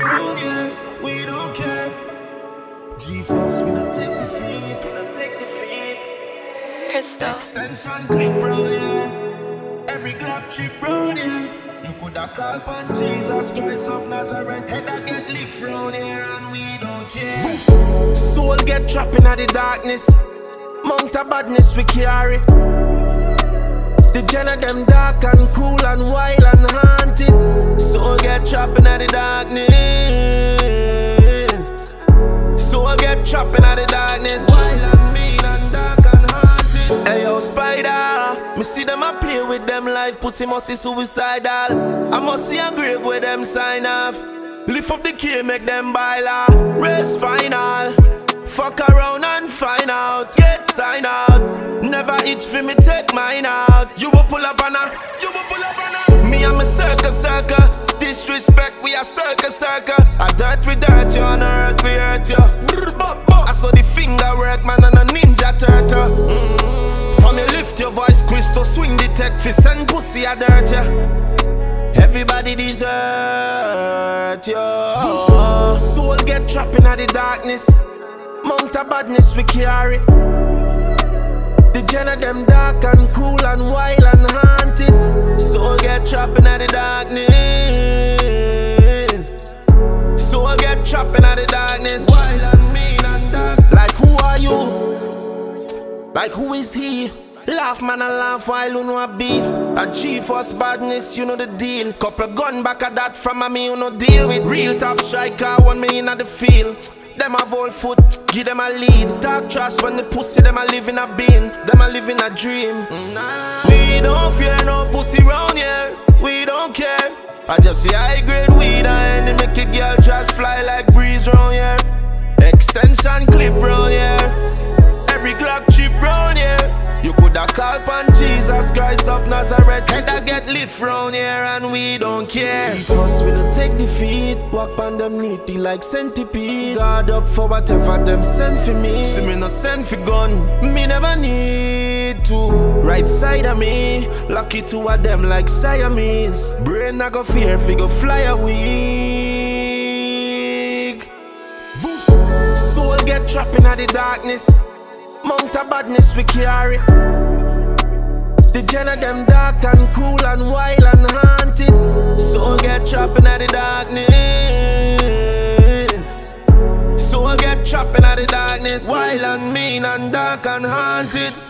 pussy round here, we don't care. G-Force, we don't take defeat, we don't take defeat. Crystal. Extension clip round here, every Glock chip round here. You coulda call on Jesus Christ of Nazareth, head I get lift round here and we don't care. Soul get trapped in the darkness. Mount of badness we carry. The gen of them dark and cruel and wild and haunted. Soul get trapped in the darkness. Soul get trapped in the darkness. Wild and mean and dark and haunted. Hey yo, spider. Me see them a play with them life. Pussy must be suicidal. I must see a grave where them sign off. Lift up the key, make them baila. Race final. Fuck around and find out. Get sign out. Never itch for me, take mine out. You will pull up on a, you will pull up on a. I'm a circle, circle. Disrespect, we are circle, circle. I dirt we dirt you on earth, we hurt you. I saw the finger work, man, and a ninja turtle. Mm. From you lift your voice, crystal, swing the tech fist and pussy, I dirt you. Everybody desert you. Soul get trapped in the darkness. Mount of badness we carry. The gen of them dark and cruel and wild and haunted. Soul get trapped the darkness. Soul get trapped in the darkness. Wild and mean and dark. Like who are you? Like who is he? Laugh man and laugh while you know a beef. A G-Force badness, you know the deal. Couple gun back at that from a me, you know deal with. Real top striker, one me in the field. Them have all foot, give them a lead. Talk trust when the pussy, them a live in a bin. Them a live in a dream. Mm, nah. We don't fear no pussy round I just see high grade weed and it make a girl just fly like breeze round here. Extension clip round here. Every Glock chip round here. You coulda called on Jesus Christ of Nazareth. Head I get lift round here and we don't care. First we don't take defeat. Walk on them neatly like centipede. God up for whatever them send for me. See me no send for gun. Me never. Right side of me. Lucky two of them like Siamese. Brain I go fear figure fly away. Soul get trapped in the darkness. Mount of badness we carry. The gen of them dark and cruel and wild and haunted. Soul get trapped in the darkness. Soul get trapped in the darkness. Wild and mean and dark and haunted.